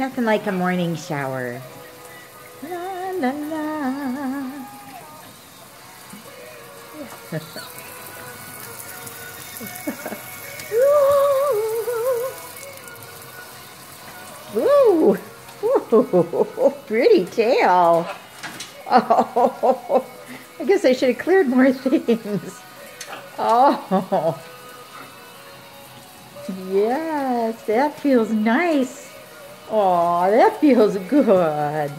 Nothing like a morning shower. La la la. Ooh. Ooh. Pretty tail. Oh, I guess I should have cleared more things. Oh. Yes, that feels nice. Oh, that feels good.